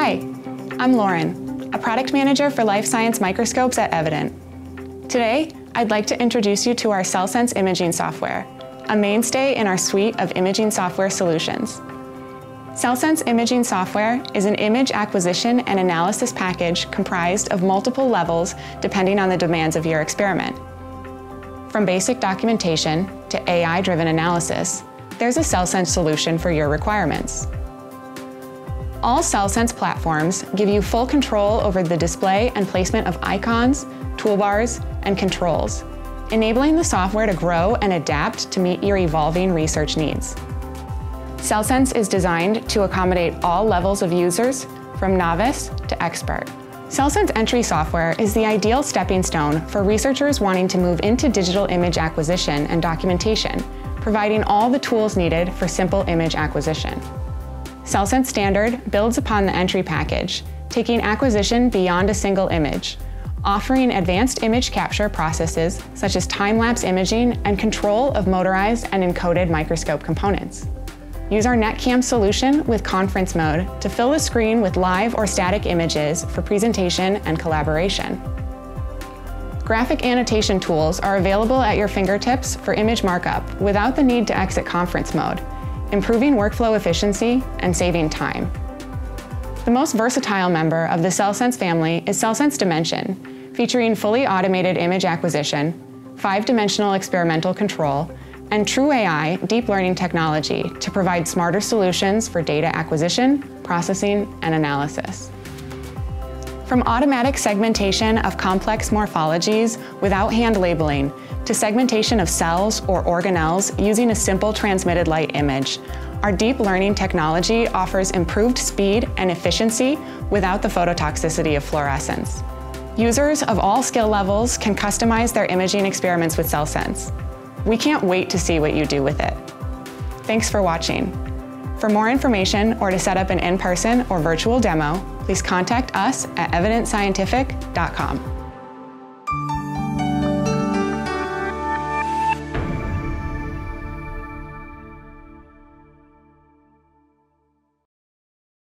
Hi, I'm Lauren, a product manager for life science microscopes at Evident. Today, I'd like to introduce you to our cellSens imaging software, a mainstay in our suite of imaging software solutions. cellSens imaging software is an image acquisition and analysis package comprised of multiple levels depending on the demands of your experiment. From basic documentation to AI-driven analysis, there's a cellSens solution for your requirements. All cellSens platforms give you full control over the display and placement of icons, toolbars, and controls, enabling the software to grow and adapt to meet your evolving research needs. cellSens is designed to accommodate all levels of users, from novice to expert. cellSens entry software is the ideal stepping stone for researchers wanting to move into digital image acquisition and documentation, providing all the tools needed for simple image acquisition. cellSens Standard builds upon the entry package, taking acquisition beyond a single image, offering advanced image capture processes such as time-lapse imaging and control of motorized and encoded microscope components. Use our NetCam solution with conference mode to fill the screen with live or static images for presentation and collaboration. Graphic annotation tools are available at your fingertips for image markup without the need to exit conference mode, improving workflow efficiency and saving time. The most versatile member of the cellSens family is cellSens Dimension, featuring fully automated image acquisition, five-dimensional experimental control, and TruAI deep learning technology to provide smarter solutions for data acquisition, processing, and analysis. From automatic segmentation of complex morphologies without hand labeling to segmentation of cells or organelles using a simple transmitted light image, our deep learning technology offers improved speed and efficiency without the phototoxicity of fluorescence. Users of all skill levels can customize their imaging experiments with cellSens. We can't wait to see what you do with it. Thanks for watching. For more information or to set up an in-person or virtual demo, please contact us at evidentscientific.com.